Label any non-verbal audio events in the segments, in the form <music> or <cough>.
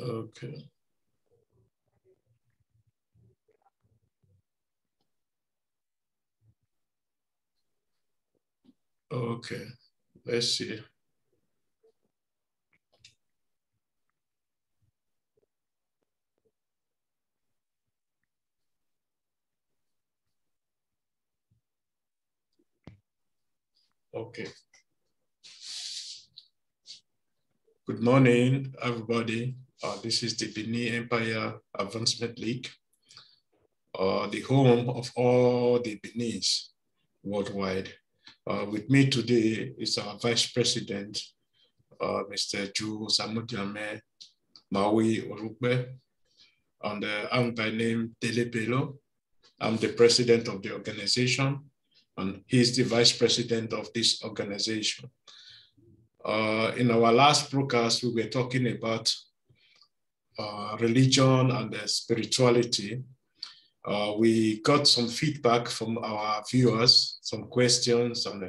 Okay. Okay, let's see. Okay. Good morning, everybody. Uh, this is the Benin Empire Advancement League, uh, the home of all the Beninese worldwide. Uh, with me today is our Vice President, uh, Mr. Ju Samudiame Maui Orukbe, and uh, I'm by name Dele Bello. I'm the president of the organization, and he's the vice president of this organization. Uh, in our last broadcast, we were talking about uh, religion and spirituality. Uh, we got some feedback from our viewers, some questions, and uh,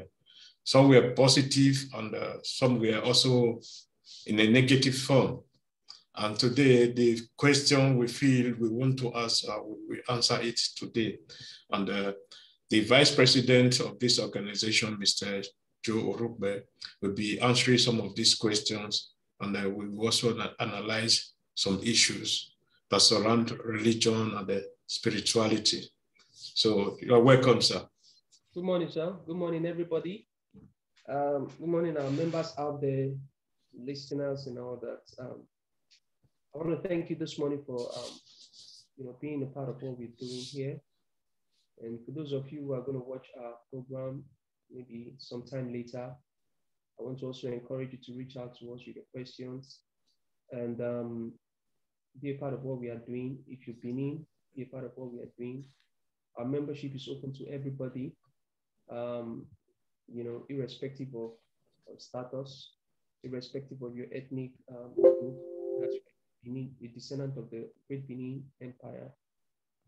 some were positive and uh, some were also in a negative form. And today, the question we feel we want to ask, we answer it today. And the vice president of this organization, Mr. Joe Orukbe, will be answering some of these questions, and uh, we will also analyze some issues that surround religion and the spirituality. So you're welcome, sir. Good morning, sir. Good morning, everybody. Um, good morning, our members out there, listeners, and all that. Um, I want to thank you this morning for um, you know being a part of what we're doing here. And for those of you who are going to watch our program maybe sometime later, I want to also encourage you to reach out to us with your questions and um, be a part of what we are doing. If you've been in, be a part of what we are doing. Our membership is open to everybody, um, you know, irrespective of, of, status, irrespective of your ethnic um, group. That's Benin, a descendant of the Great Benin Empire.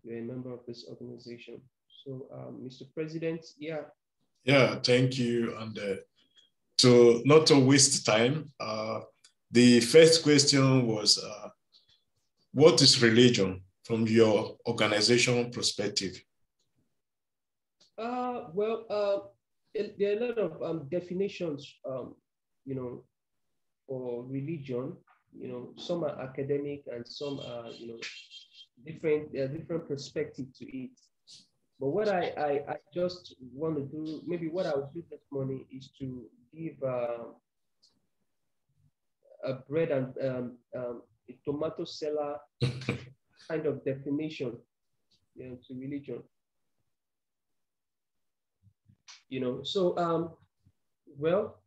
You're a member of this organization. So, um, Mr. President, yeah. Yeah, thank you. And uh, to not to waste time, uh, the first question was, uh, what is religion from your organization perspective? Uh, well, uh, there are a lot of um, definitions, um, you know, for religion. You know, some are academic and some are, you know, different. Are different perspective to it. But what I, I, I just want to do, maybe what I'll do this morning is to give uh, a bread and um, um, a tomato seller <laughs> kind of definition you know, to religion. You know, so, um, well,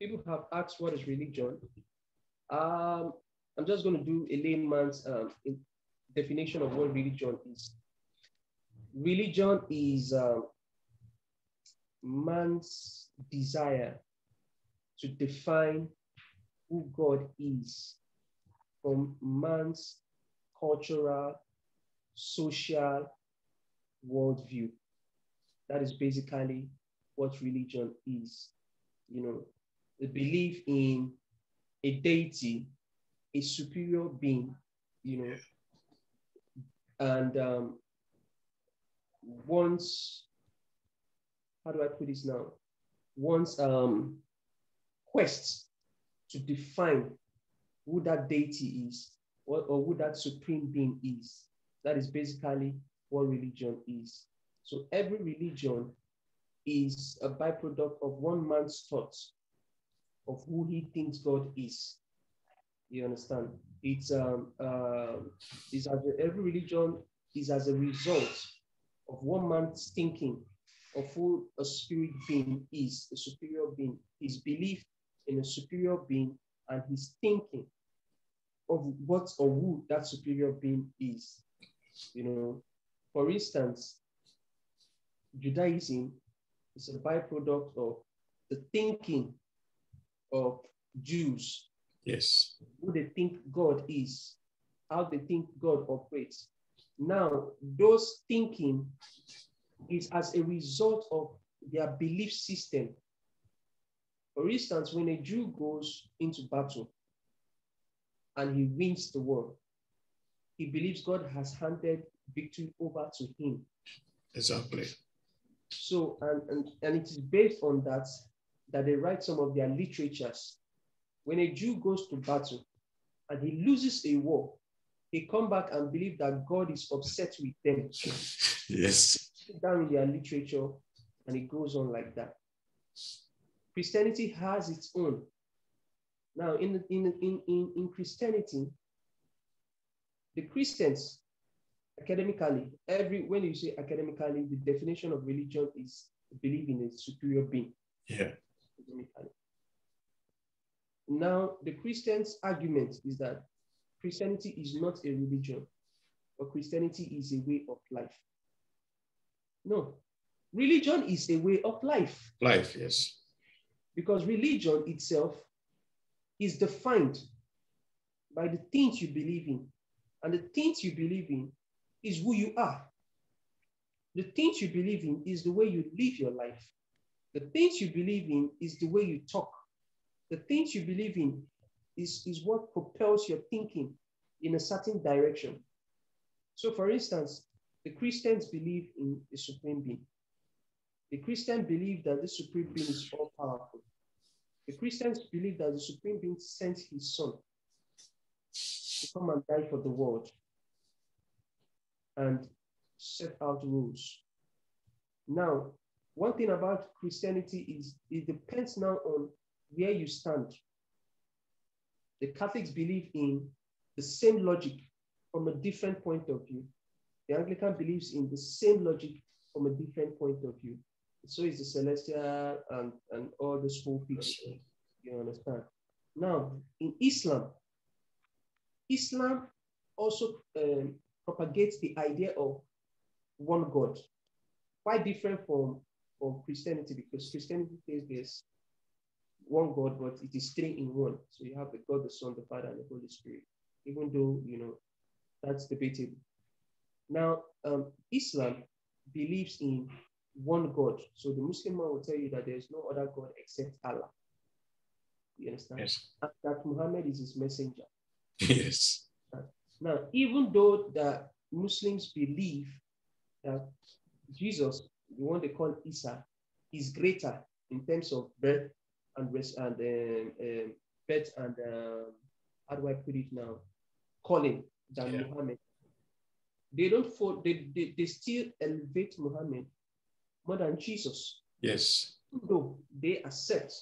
people have asked what is religion. Um, I'm just going to do a layman's um, definition of what religion is religion is uh, man's desire to define who God is from man's cultural, social worldview. That is basically what religion is. You know, the belief in a deity, a superior being, you know, and um, once, how do I put this now? Once um, quest to define who that deity is or, or who that supreme being is. That is basically what religion is. So every religion is a byproduct of one man's thoughts of who he thinks God is. You understand? It's um uh, is as a, every religion is as a result of one man's thinking of who a spirit being is, a superior being, his belief in a superior being, and his thinking of what or who that superior being is. You know, for instance, Judaism is a byproduct of the thinking of Jews. Yes. Who they think God is, how they think God operates. Now, those thinking is as a result of their belief system. For instance, when a Jew goes into battle, and he wins the war. He believes God has handed victory over to him. Exactly. So, and, and, and it is based on that that they write some of their literatures. When a Jew goes to battle and he loses a war, they come back and believe that God is upset with them. <laughs> Yes. Down in their literature, and it goes on like that. Christianity has its own. Now, in, in, in, in, in Christianity, the Christians, academically, every when you say academically, the definition of religion is believe in a superior being. Yeah. Now, the Christians' argument is that Christianity is not a religion, but Christianity is a way of life. No, religion is a way of life. Life, yes. Because religion itself is defined by the things you believe in. And the things you believe in is who you are. The things you believe in is the way you live your life. The things you believe in is the way you talk. The things you believe in is, is what propels your thinking in a certain direction. So, for instance, the Christians believe in a supreme being. The Christians believe that the supreme being is all powerful. The Christians believe that the supreme being sent his son to come and die for the world and set out rules. Now, one thing about Christianity is it depends now on where you stand. The Catholics believe in the same logic from a different point of view. The Anglican believes in the same logic from a different point of view. So is the Celestial and, and all the school things. You understand? Now, in Islam, Islam also um, propagates the idea of one God, quite different from, from Christianity because Christianity says there's one God, but it is three in one. So you have the God, the Son, the Father, and the Holy Spirit, even though, you know, that's debatable. Now, um, Islam believes in one God. So the Muslim man will tell you that there's no other God except Allah. You understand? Yes. That Muhammad is his messenger. Yes. Now, even though the Muslims believe that Jesus, the one they call Isa, is greater in terms of birth and rest and um, um, birth and um, how do I put it now, calling than Yeah. Muhammad. They don't fall, they, they, they still elevate Muhammad more than Jesus Yes. though they accept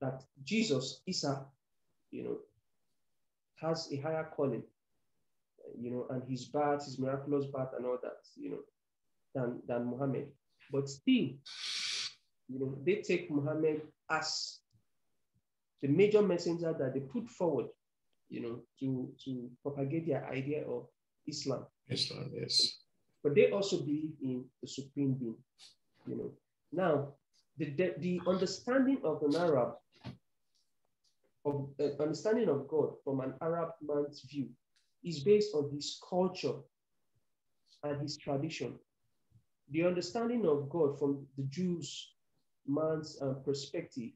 that Jesus, Isa, you know, has a higher calling, uh, you know, and his birth, his miraculous birth, and all that, you know, than, than Muhammad. But still, you know, they take Muhammad as the major messenger that they put forward, you know, to, to propagate their idea of Islam Islam, yes. But they also believe in the supreme being. You know, now the the, the understanding of an Arab, of uh, understanding of God from an Arab man's view, is based on his culture and his tradition. The understanding of God from the Jews man's uh, perspective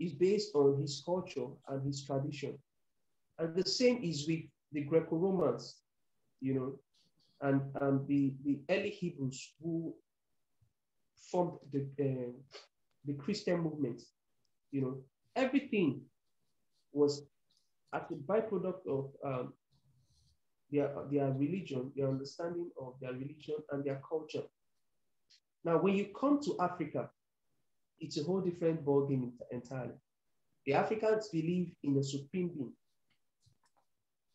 is based on his culture and his tradition. And the same is with the Greco-Romans, you know, and, and the, the early Hebrews who formed the, uh, the Christian movement, you know, everything was as a byproduct of um, their, their religion, their understanding of their religion and their culture. Now, when you come to Africa, it's a whole different ballgame entirely. The Africans believe in a supreme being.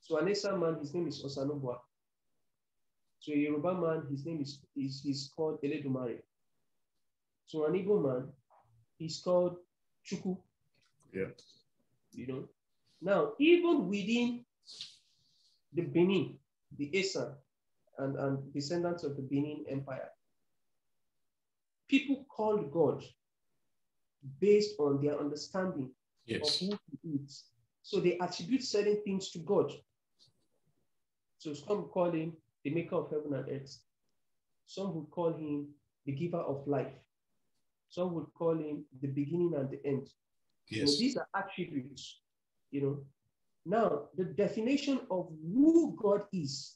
So an Esa man, his name is Osanobua. So a Yoruba man, his name is, is, is called Eledumare. So an Igbo man, he's called Chuku. Yeah. You know. Now, even within the Benin, the Esa, and, and descendants of the Benin Empire, people called God based on their understanding of who he is. So they attribute certain things to God. So some call him the maker of heaven and earth. Some would call him the giver of life. Some would call him the beginning and the end. Yes. these are attributes, you know. Now, the definition of who God is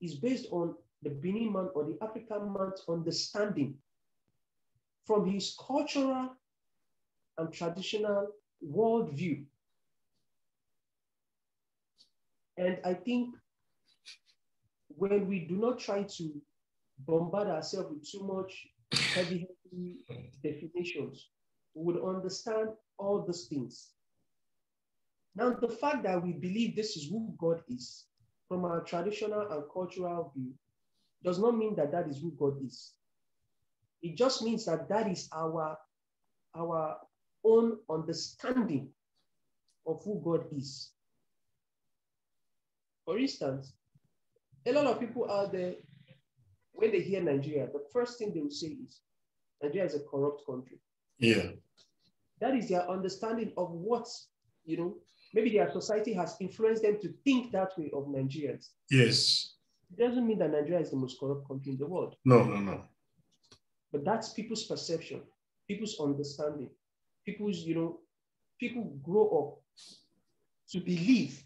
is based on the Benin man or the African man's understanding from his cultural and traditional worldview. And I think when we do not try to bombard ourselves with too much heavy, heavy definitions, we would understand all these things. Now, the fact that we believe this is who God is from our traditional and cultural view does not mean that that is who God is. It just means that that is our, our own understanding of who God is. For instance, a lot of people out there, when they hear Nigeria, the first thing they will say is Nigeria is a corrupt country. Yeah. That is their understanding of what, you know, maybe their society has influenced them to think that way of Nigerians. Yes. It doesn't mean that Nigeria is the most corrupt country in the world. No, no, no. But that's people's perception, people's understanding, people's, you know, people grow up to believe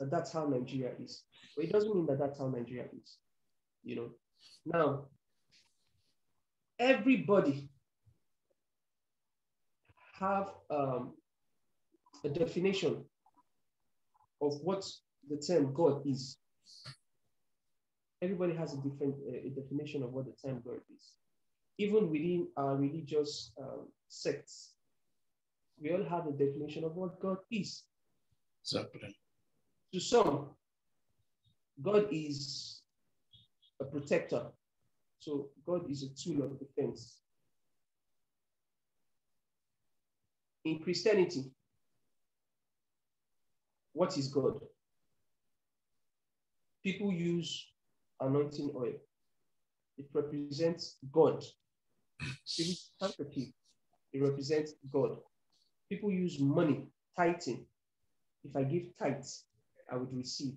that that's how Nigeria is. But it doesn't mean that that's how Nigeria is, you know. Now, everybody have um, a definition of what the term God is. Everybody has a different a definition of what the term God is. Even within our religious um, sects, we all have a definition of what God is. Exactly. To some, God is a protector. So God is a tool of defense. In Christianity, what is God? People use anointing oil. It represents God. People. It represents God. People use money, tithing. If I give tithes, I would receive.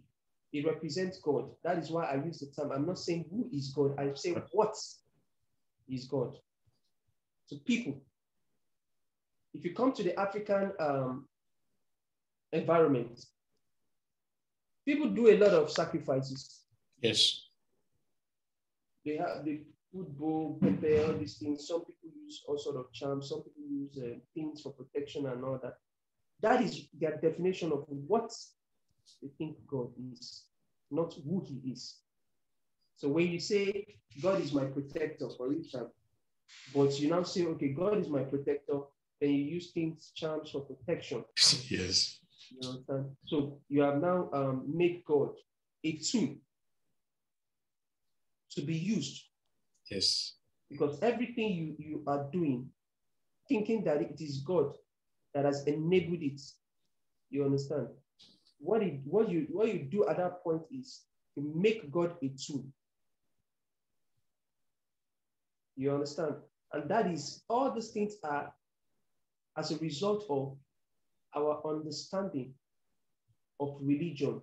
It represents God. That is why I use the term. I'm not saying who is God. I say what is God. So people, if you come to the African um, environment, people do a lot of sacrifices. Yes. They have the put bow, pepper, all these things. Some people use all sort of charms. Some people use uh, things for protection and all that. That is their definition of what they think God is, not who He is. So when you say God is my protector, for instance, but you now say, okay, God is my protector, then you use things, charms for protection. <laughs> Yes. You understand? So you have now um, made God a tool to be used Yes. because everything you, you are doing, thinking that it is God that has enabled it. You understand? What, it, what, you, what you do at that point is to make God a tool. You understand? And that is, all these things are as a result of our understanding of religion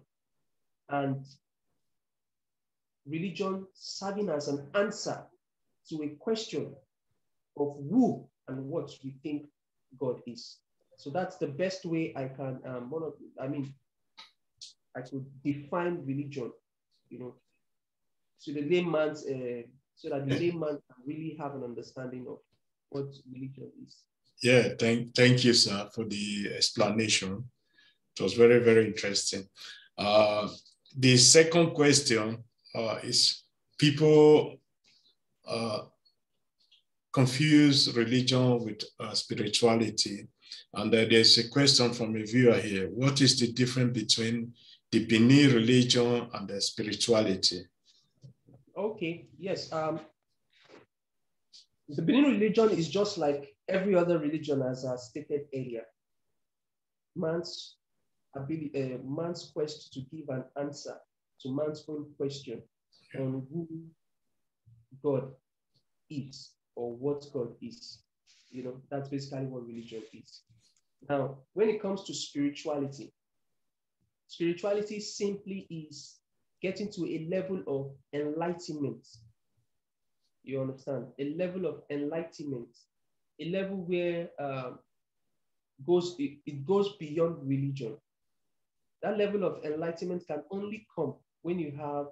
and religion serving as an answer to a question of who and what we think God is. So that's the best way I can, um, one of, I mean, I could define religion, you know, so the layman's, uh, so that the layman can really have an understanding of what religion is. Yeah, thank, thank you, sir, for the explanation. It was very, very interesting. Uh, the second question uh, is people uh, confuse religion with uh, spirituality. And there's a question from a viewer here. What is the difference between the Benin religion and the spirituality? Okay, yes. Um, the Benin religion is just like every other religion, as I stated earlier. Man's ability, uh, man's quest to give an answer to man's own question on who God is or what God is. You know, that's basically what religion is. Now, when it comes to spirituality, spirituality simply is getting to a level of enlightenment. You understand? A level of enlightenment, a level where um, goes it, it goes beyond religion. That level of enlightenment can only come when you have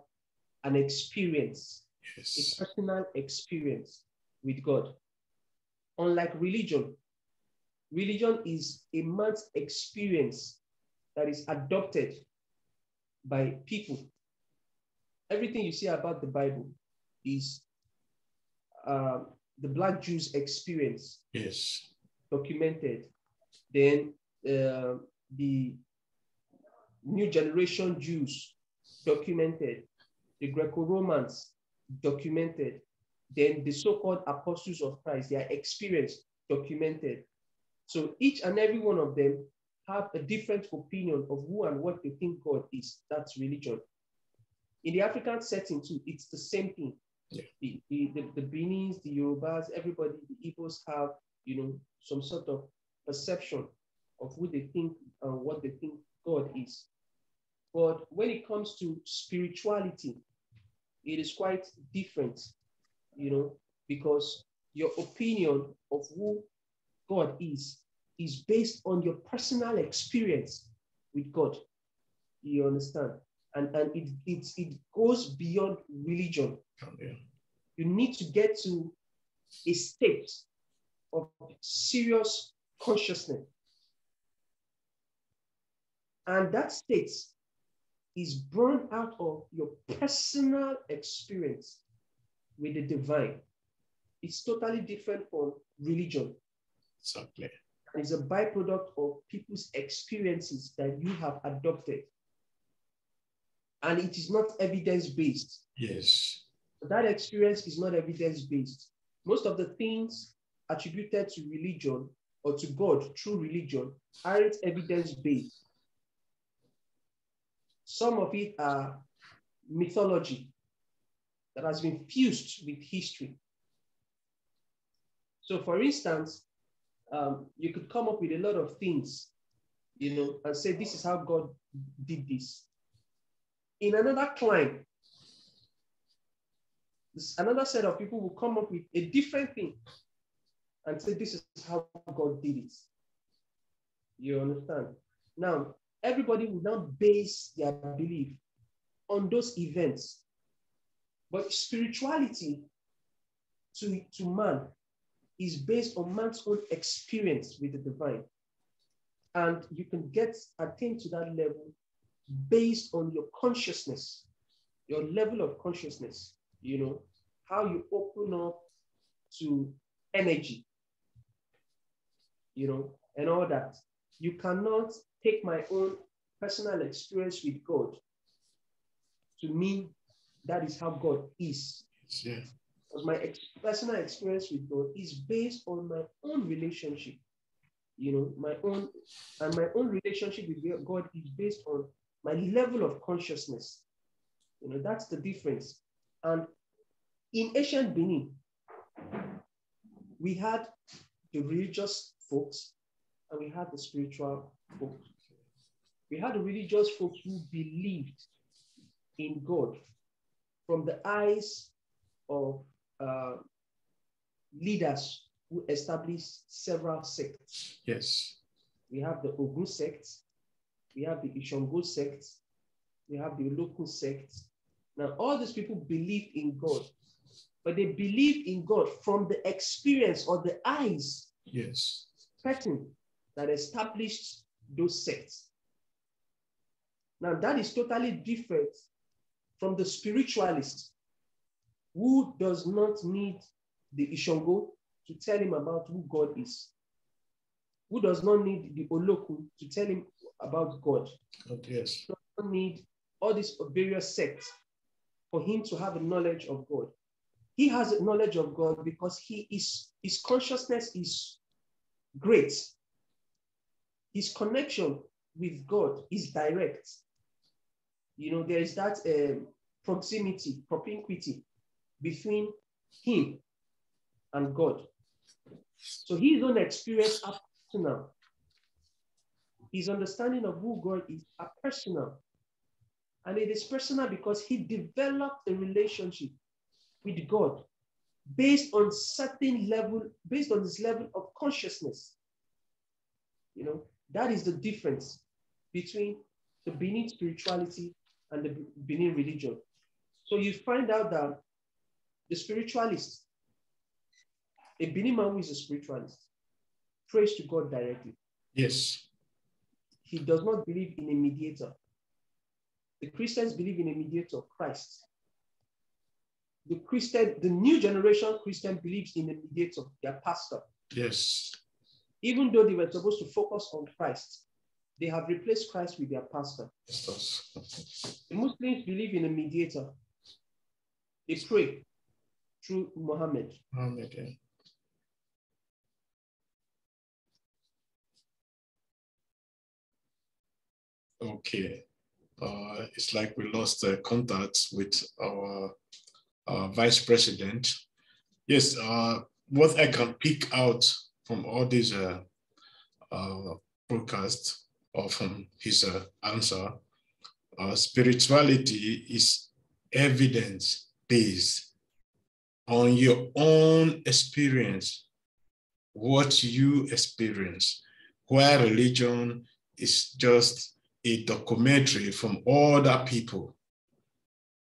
an experience, Yes. a personal experience with God. Unlike religion, religion is a man's experience that is adopted by people. Everything you see about the Bible is uh, the Black Jews' experience Yes. documented. Then uh, the new generation Jews documented, the Greco-Romans documented, then the so-called apostles of Christ, their experience documented. So each and every one of them have a different opinion of who and what they think God is. That's religion. In the African setting too, it's the same thing. Yeah. The, the, the, the Benis, the Yorubas, everybody, the Igbos have, you know, some sort of perception of who they think and what they think God is. But when it comes to spirituality, it is quite different, you know, because your opinion of who God is is based on your personal experience with God. You understand? And, and it, it, it goes beyond religion. You need to get to a state of serious consciousness. And that state is born out of your personal experience with the divine. It's totally different from religion. Exactly. And it's a byproduct of people's experiences that you have adopted. And it is not evidence based. Yes. That experience is not evidence based. Most of the things attributed to religion or to God through religion aren't evidence based. Some of it are mythology that has been fused with history. So, for instance, um, you could come up with a lot of things, you know, and say, This is how God did this. In another this- another set of people will come up with a different thing and say, This is how God did it. You understand? Now, everybody will now base their belief on those events. But spirituality to, to man is based on man's own experience with the divine. And you can get attain to that level based on your consciousness, your level of consciousness, you know, how you open up to energy, you know, and all that. You cannot take my own personal experience with God to me, that is how God is. Yeah. Because my ex- personal experience with God is based on my own relationship, you know, my own, and my own relationship with God is based on my level of consciousness. You know, that's the difference. And in ancient Benin, we had the religious folks and we had the spiritual folks. We had the religious folks who believed in God from the eyes of uh, leaders who established several sects. Yes. We have the Ogun sect, we have the Ishongo sect, we have the local sect. Now, all these people believe in God, but they believe in God from the experience or the eyes Yes. person that established those sects. Now, that is totally different from the spiritualist who does not need the Ishongo to tell him about who God is, who does not need the Olokun to tell him about God, God, yes. does not need all these various sects for him to have a knowledge of God. He has a knowledge of God because he is his consciousness is great. His connection with God is direct. You know, there is that um, proximity, propinquity between him and God. So his own experience are personal. His understanding of who God is are personal. And it is personal because he developed a relationship with God based on certain level, based on this level of consciousness. You know, that is the difference between the Benin spirituality and the Benin religion. So you find out that the spiritualist, a Benin man who is a spiritualist, prays to God directly. Yes. He does not believe in a mediator. The Christians believe in a mediator, Christ. The Christian, the new generation Christian believes in a mediator, their pastor. Yes. Even though they were supposed to focus on Christ, they have replaced Christ with their pastor. Yes. The Muslims believe in a mediator. They pray through Muhammad. Muhammad, yeah. Okay. Uh, it's like we lost uh, contact with our vice president. Yes, uh, what I can pick out from all these uh, uh, broadcasts or from his answer, spirituality is evidence based on your own experience, what you experience, where religion is just a documentary from other people,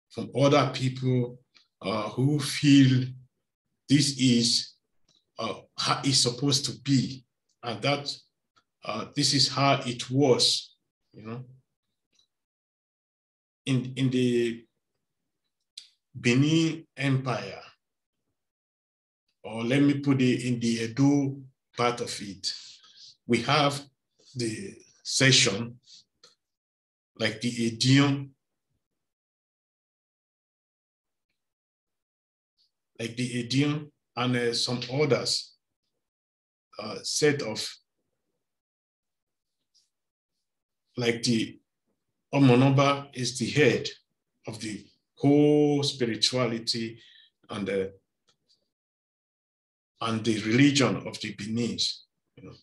from other people uh, who feel this is uh, how it's supposed to be, and that uh, this is how it was, you know. In, in the Benin Empire, or let me put it in the Edo part of it, we have the session like the Edean, like the Edean and uh, some others uh, set of like the Omonoba is the head of the whole spirituality and the and the religion of the Beninese. You know.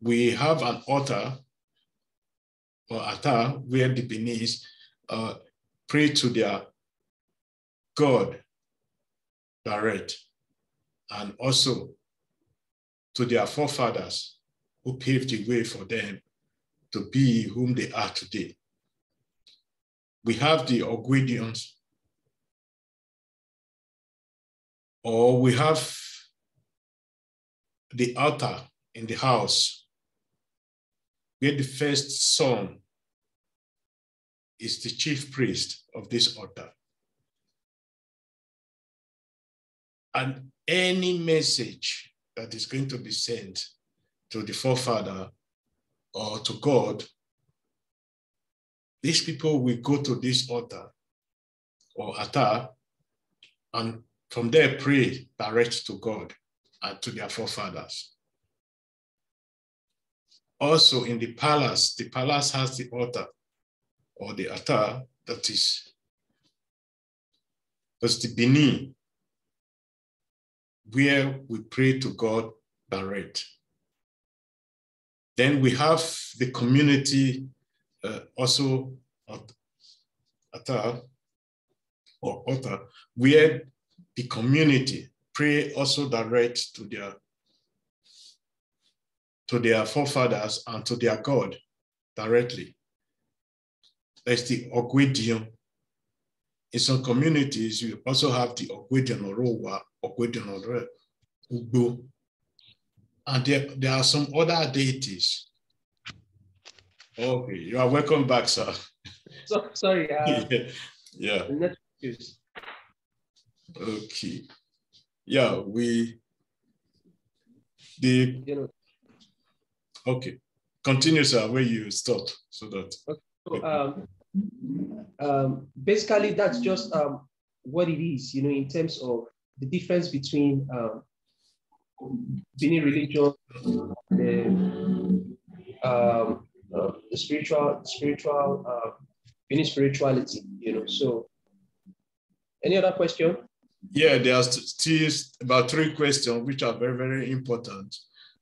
We have an author or Ata where the Beninese uh, pray to their God direct and also to their forefathers who paved the way for them to be whom they are today. We have the Ogwedians, or we have the altar in the house where the first son is the chief priest of this altar. And any message that is going to be sent to the forefather or to God, these people will go to this altar or altar and from there pray direct to God and to their forefathers. Also in the palace, the palace has the altar or the altar that is that's the Benin, where we pray to God direct. Then we have the community uh, also at altar or altar, where the community pray also direct to their to their forefathers and to their God directly. There's the Ogwedion. In some communities, you also have the Ogwedion Orowa, Ogwedion Ore, Ugbo. And there, there are some other deities. Okay, you are welcome back, sir. So, sorry. Uh, <laughs> yeah. Okay. Yeah, we the you know, Okay. Continue, sir, where you stop so that. Okay. So, um, um, basically, that's just um, what it is, you know, in terms of the difference between um, Benin religion, the, um, uh, the spiritual, spiritual, uh, Benin spirituality, you know. So, any other question? Yeah, there are still about three questions which are very, very important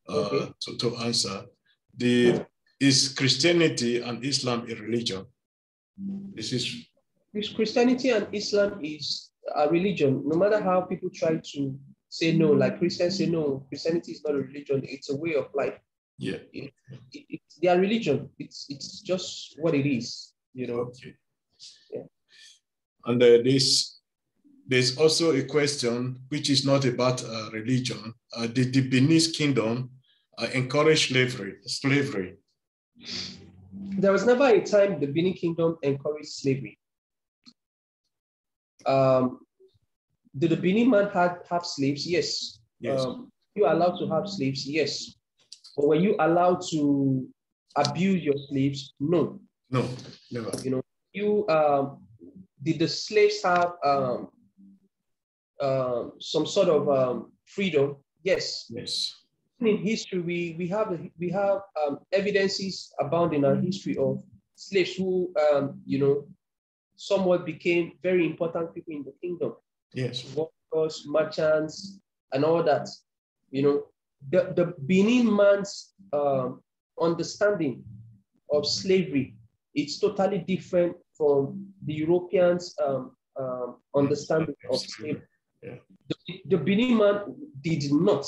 uh, Okay. to, to answer. The is Christianity and Islam a religion? This is Chris- Christianity and Islam is a religion. No matter how people try to say no, like Christians say no, Christianity is not a religion, it's a way of life. Yeah. It, it, it's their religion. It's it's just what it is, you know. Okay. Yeah. And uh, this, there's also a question which is not about uh, religion. Uh, did the Benin's kingdom uh, encourage slavery? Slavery. There was never a time the Benin Kingdom encouraged slavery. Um, did the Benin man had have slaves? Yes. Yes. Um, you allowed to have slaves? Yes. But were you allowed to abuse your slaves? No. no, never. You know, you um, did the slaves have um, um, some sort of um, freedom? Yes. Yes. In history, we we have we have um, evidences abound in our history of slaves who um, you know somewhat became very important people in the kingdom Yes. workers, merchants, and all that. You know, the, the Benin man's um, understanding of slavery it's totally different from the Europeans' um, um, understanding of slavery. The Benin man did not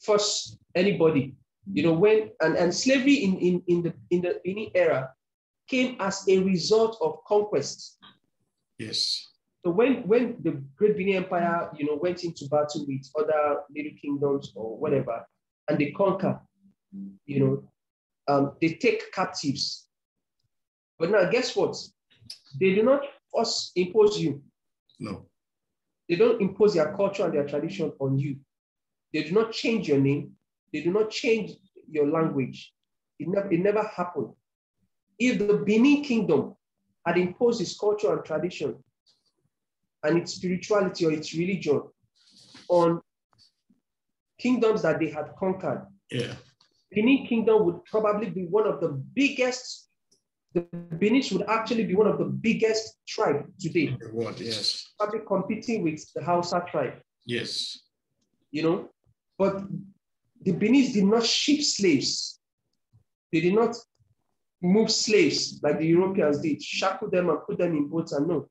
force anybody. You know, when and, and slavery in, in, in the in the Benin era came as a result of conquest. Yes. So when when the Great Benin Empire, you know, went into battle with other little kingdoms or whatever, and they conquer, you know, um, they take captives. But now, guess what? They do not force impose you. No. They don't impose their culture and their tradition on you. They do not change your name. They do not change your language. It never, it never happened. If the Benin kingdom had imposed its culture and tradition and its spirituality or its religion on kingdoms that they had conquered, Yeah. Benin kingdom would probably be one of the biggest, the Benin would actually be one of the biggest tribe today, The word. Yes. probably competing with the Hausa tribe, Yes. you know. But the Benin did not ship slaves. They did not move slaves like the Europeans did, shackle them and put them in boats and no.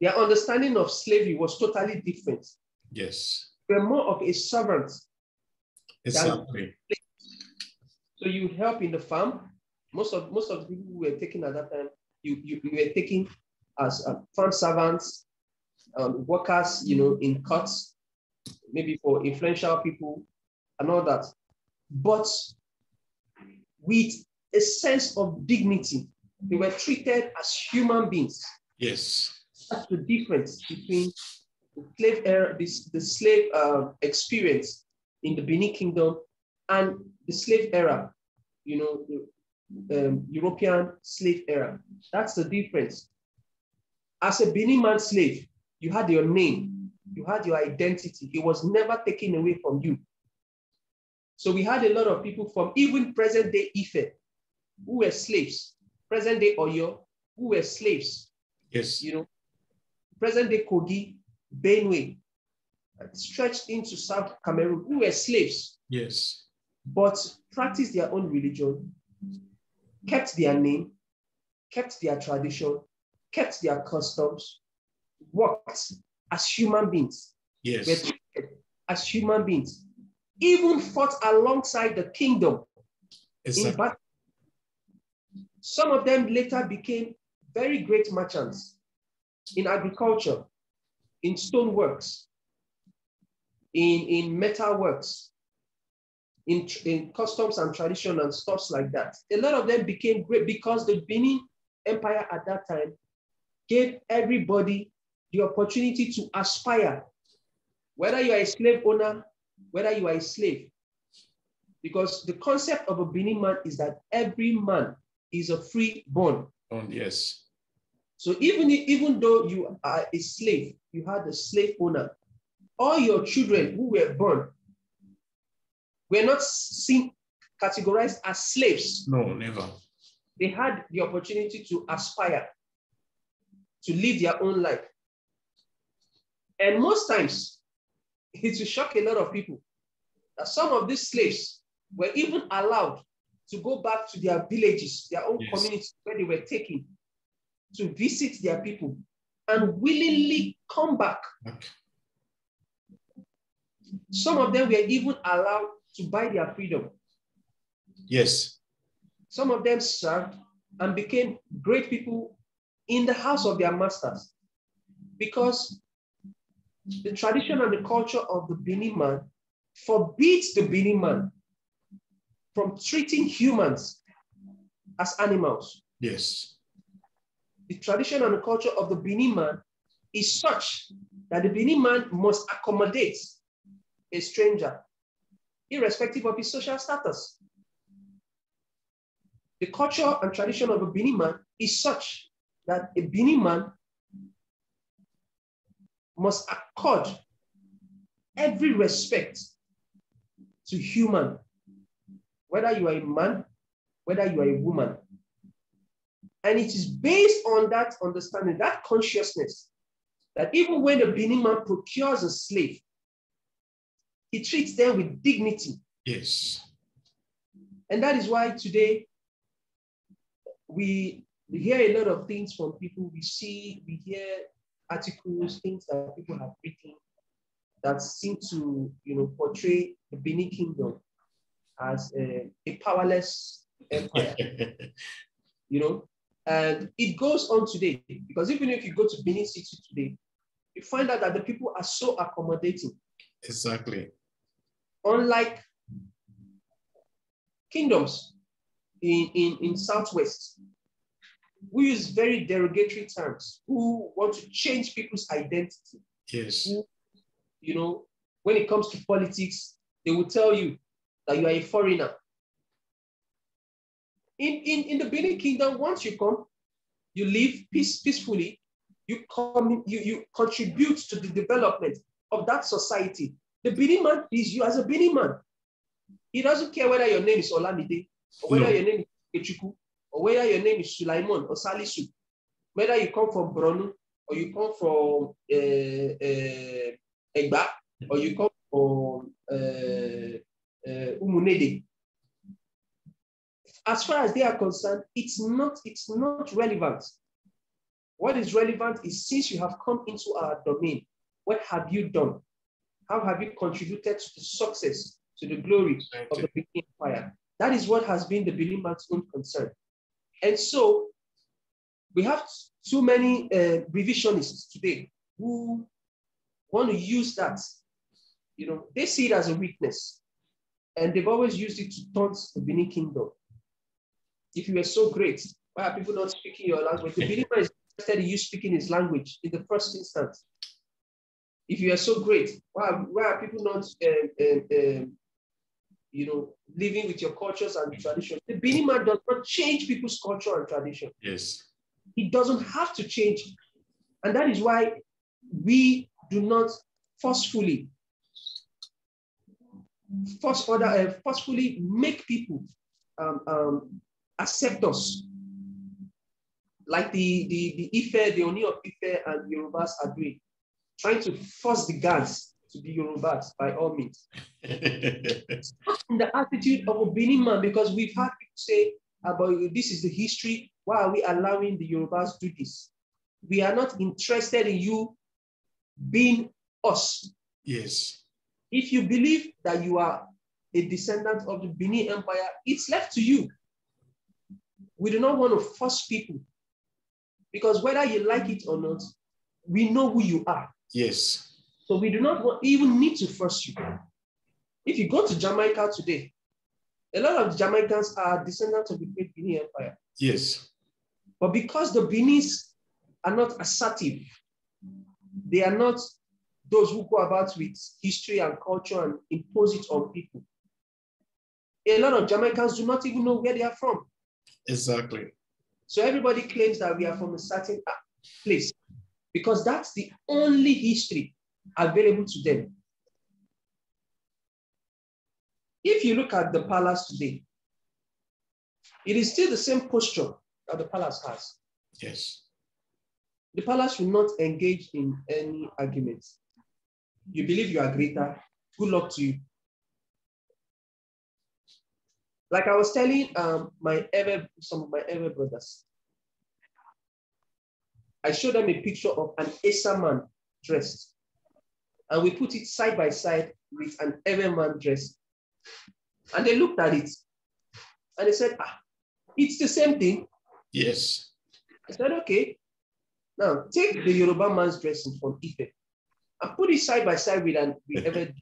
Their understanding of slavery was totally different. Yes. They're more of a servant. Exactly. So you help in the farm. Most of most of the people who were taken at that time, you, you, you were taken as uh, farm servants, um, workers, you know, in cuts, maybe for influential people and all that. But with a sense of dignity, they were treated as human beings. Yes. That's the difference between the slave era, this, the slave uh, experience in the Benin Kingdom and the slave era, you know, um, European slave era. That's the difference. As a Benin man slave, you had your name, you had your identity. It was never taken away from you. So we had a lot of people from even present day Ife who were slaves, present day Oyo who were slaves Yes. you know, present day Kogi, Benue, stretched into South Cameroon, who were slaves, Yes. but practiced their own religion, kept their name, kept their tradition, kept their customs, worked as human beings, Yes. as human beings, even fought alongside the kingdom in Exactly. battle. Some of them later became very great merchants in agriculture, in stoneworks, in, in metal works, in, in customs and tradition and stuffs like that. A lot of them became great because the Benin Empire at that time gave everybody the opportunity to aspire, whether you are a slave owner, whether you are a slave. Because the concept of a Benin man is that every man is a free born. Oh, yes. So even, even though you are a slave, you had a slave owner, all your children who were born were not seen categorized as slaves. No, never. They had the opportunity to aspire, to live their own life. And most times, it will shock a lot of people that some of these slaves were even allowed to go back to their villages, their own Yes. communities where they were taken to visit their people and willingly come back. Back. Some of them were even allowed to buy their freedom. Yes. Some of them served and became great people in the house of their masters because the tradition and the culture of the Benin man forbids the Benin man from treating humans as animals. Yes. The tradition and the culture of the Benin man is such that the Benin man must accommodate a stranger, irrespective of his social status. The culture and tradition of a Bini man is such that a Bini man must accord every respect to human, whether you are a man, whether you are a woman. And it is based on that understanding, that consciousness, that even when the Benin man procures a slave, he treats them with dignity. Yes. And that is why today we, we hear a lot of things from people. We see, we hear articles, things that people have written that seem to, you know, portray the Benin Kingdom as a, a powerless empire, <laughs> you know. And it goes on today because even if you go to Benin City today, you find out that the people are so accommodating. Exactly. Unlike kingdoms in, in, in Southwest, who use very derogatory terms, who want to change people's identity. Yes. Who, you know, when it comes to politics, they will tell you that you are a foreigner. In, in, in the Benin Kingdom, once you come, you live peace, peacefully, you come, you, you contribute to the development of that society. The Benin man is you as a Benin man. He doesn't care whether your name is Olamide or whether No. your name is Echuku or whether your name is Sulaiman or Salisu, whether you come from Borno or you come from uh, uh, Egba or you come from uh, uh, Umunede. As far as they are concerned, it's not, it's not relevant. What is relevant is since you have come into our domain, what have you done? How have you contributed to the success, to the glory of the Benin Empire? That is what has been the Benin man's own concern. And so we have too many uh, revisionists today who want to use that. You know, they see it as a weakness, and they've always used it to taunt the Benin kingdom. If you were so great, why are people not speaking your language? The Benin man is interested in you speaking his language in the first instance. If you are so great, why, are- why are people not, um, um, um, you know, living with your cultures and traditions? The Benin man does not change people's culture and tradition. Yes. It doesn't have to change. And that is why we do not forcefully, force uh, forcefully make people um, um, accept us. Like the, the, the Ife, the Oni of Ife and the Yorubas are doing, trying to force the guards to be Yorubas by all means. <laughs> in the attitude of a Benin man because we've had people say about this is the history. Why are we allowing the Yorubas to do this? We are not interested in you being us. yes. If you believe that you are a descendant of the Benin Empire, it's left to you. We do not want to force people because whether you like it or not, we know who you are. Yes. So we do not want, even need to force you. If you go to Jamaica today, a lot of Jamaicans are descendants of the great Benin Empire. Yes. But because the Benis are not assertive, they are not those who go about with history and culture and impose it on people. A lot of Jamaicans do not even know where they are from. Exactly. So everybody claims that we are from a certain uh, place because that's the only history available to them. If you look at the palace today, it is still the same posture that the palace has. Yes. The palace will not engage in any arguments. You believe you are greater, good luck to you. Like I was telling um, my Ewe some of my Ewe brothers, I showed them a picture of an Asa man dressed, and we put it side by side with an Ewe man dressed. And they looked at it and they said, ah, it's the same thing. Yes. I said, okay. Now take the Yoruba man's dressing from Ife and put it side by side with an with Ewe.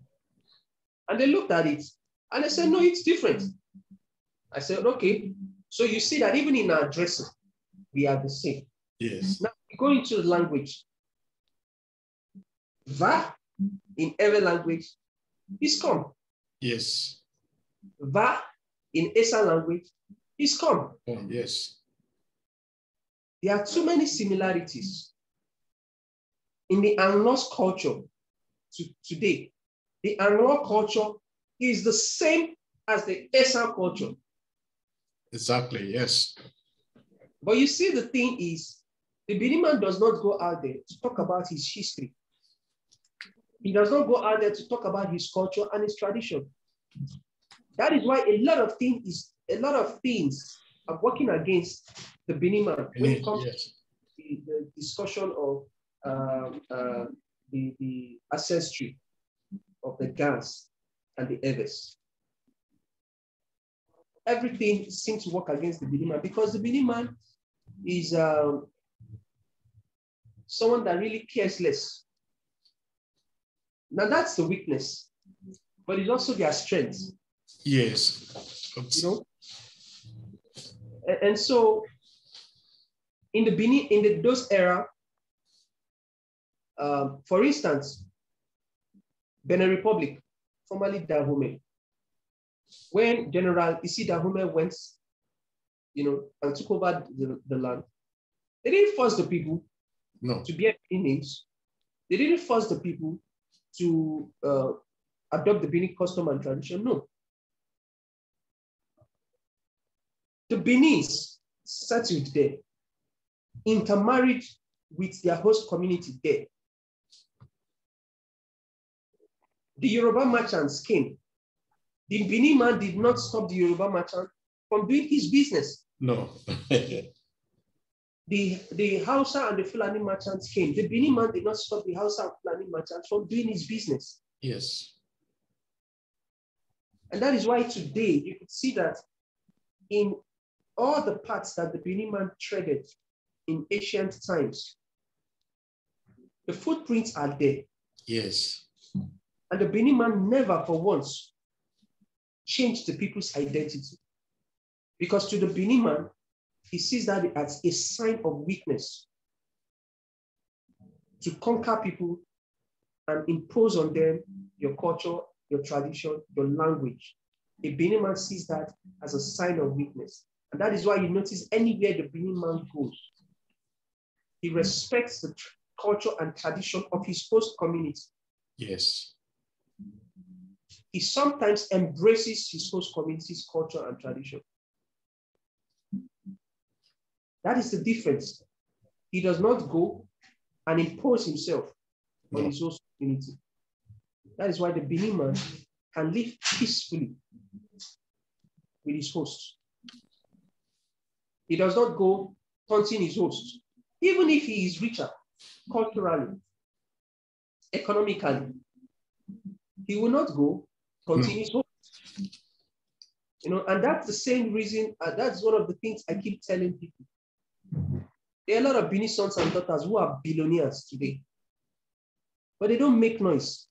And they looked at it and they said, no, it's different. I said, okay. So you see that even in our dressing, we are the same. Yes. Now we to the language. Va in Ewe language is come. Yes. Va in Esa language is come. Oh, yes. There are too many similarities in the Anlo culture to today. The Anlo culture is the same as the Esa culture. Exactly. Yes. But you see, the thing is, the Benin man does not go out there to talk about his history. He does not go out there to talk about his culture and his tradition. That is why a lot of things is a lot of things are working against the Benin man when it comes yes. to the, the discussion of um, uh, the, the ancestry of the Gans and the Ewes. Everything seems to work against the Benin man because the Benin man is um, someone that really cares less. Now that's the weakness, but it's also their strength, Yes. you know. And, and so, in the Benin, in the those era, um, for instance, Benin Republic, formerly Dahomey, when General Isi Dahomey went, you know, and took over the, the land, they didn't force the people No. to bear Benin names. They didn't force the people to uh, adopt the Benin custom and tradition. No. The Beninese settled there, intermarried with their host community there. The Yoruba merchants came. The Benin man did not stop the Yoruba merchant from doing his business. No. <laughs> the, the Hausa and the Fulani merchants came. The Benin man did not stop the Hausa and Fulani merchants from doing his business. yes. And that is why today you could see that in all the parts that the Benin man treaded in ancient times, the footprints are there. Yes. And the Benin man never for once changed the people's identity. Because to the Benin man, he sees that as a sign of weakness to conquer people and impose on them your culture, your tradition, your language. A Benin man sees that as a sign of weakness. And that is why you notice anywhere the Benin man goes, he respects the culture and tradition of his host community. Yes. He sometimes embraces his host community's culture and tradition. That is the difference. He does not go and impose himself on his host community. That is why the Benin man can live peacefully with his host. He does not go taunting his host, even if he is richer culturally, economically. He will not go his host. You know, and that's the same reason, uh, that's one of the things I keep telling people. There are a lot of Benin sons and daughters who are billionaires today, but they don't make noise.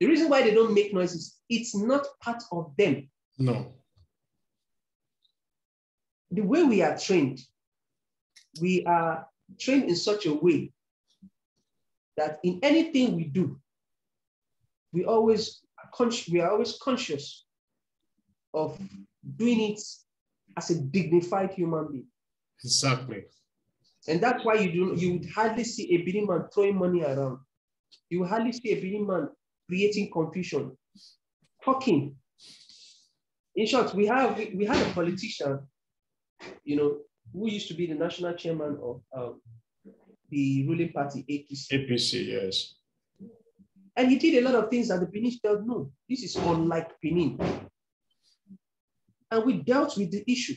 The reason why they don't make noise is it's not part of them. No. The way we are trained, we are trained in such a way that in anything we do, we always we are always conscious of doing it as a dignified human being. Exactly. And that's why you do you would hardly see a Benin man throwing money around. You hardly see a Benin man creating confusion, talking. In short, we have we had a politician, you know, who used to be the national chairman of um, the ruling party APC, APC, yes. and he did a lot of things that the Benin felt no, this is unlike Benin, and we dealt with the issue.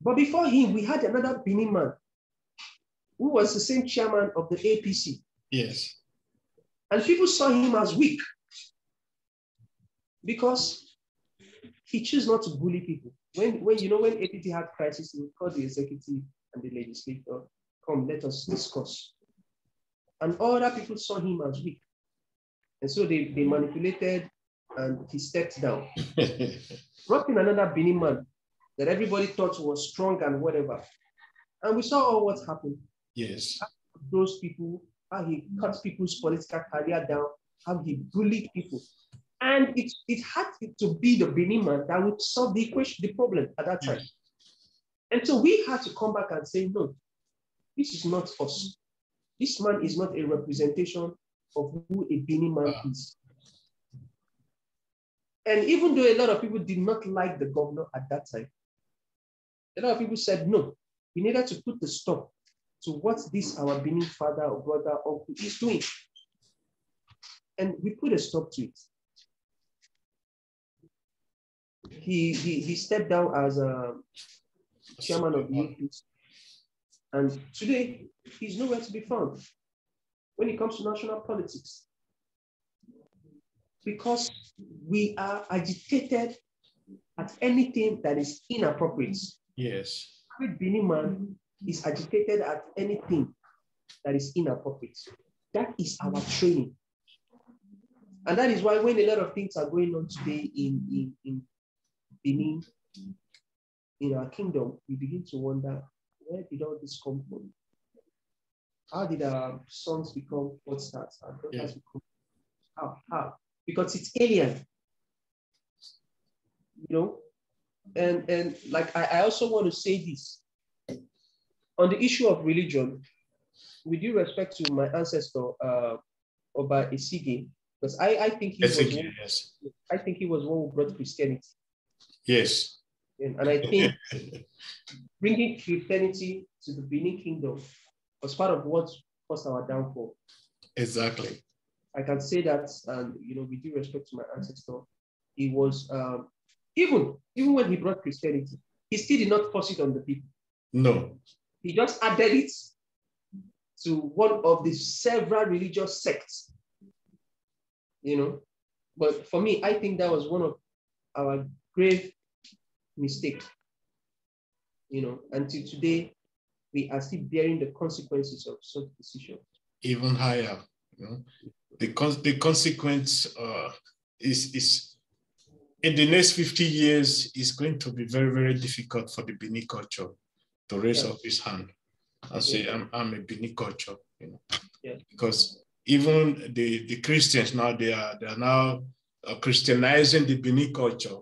But before him, we had another Benin man who was the same chairman of the APC. Yes. And people saw him as weak. because he chose not to bully people. When, when you know, when APC had crisis, he would call the executive and the legislature, come, let us discuss. And other people saw him as weak. And so they, they manipulated and he stepped down. <laughs> Brought in another Benin man that everybody thought was strong and whatever. And we saw all what happened. yes. Those people, how he cut people's political career down, how he bullied people. And it, it had to be the Benin man that would solve the equation, the problem at that time. And so we had to come back and say, no, this is not us. This man is not a representation of who a Benin man Ah. is. And even though a lot of people did not like the governor at that time, a lot of people said no. We needed to put the stop to what this our Benin father or brother or uncle is doing. And we put a stop to it. He, he, he stepped down as a chairman of the. And today, he's nowhere to be found when it comes to national politics. Because we are agitated at anything that is inappropriate. Yes. Every Benin man is agitated at anything that is inappropriate. That is our training. And that is why when a lot of things are going on today in, in, in Benin, in our kingdom, we begin to wonder, where did all this come from? How did our sons become what stars? Our daughters Yeah. become how? How? Because it's alien. You know? And and like I, I also want to say this. On the issue of religion, with due respect to my ancestor, uh, Oba Esigie, because I, I think he was one, yes. I think he was one who brought Christianity. Yes. And, and I think <laughs> bringing Christianity to the Benin Kingdom was part of what caused our downfall. exactly. I can say that, and you know, with due respect to my ancestor, he was um, even even when he brought Christianity, he still did not force it on the people. No. He just added it to one of the several religious sects. You know, but for me, I think that was one of our grave mistakes. You know, until today, we are still bearing the consequences of such decisions. Even higher. You know? The, con- the consequence uh, is, is in the next 50 years it's going to be very, very difficult for the Bini culture to raise Yeah. up his hand and say, I'm, I'm a Bini culture, you know. Yeah. Because even the, the Christians now, they are, they are now uh, Christianizing the Bini culture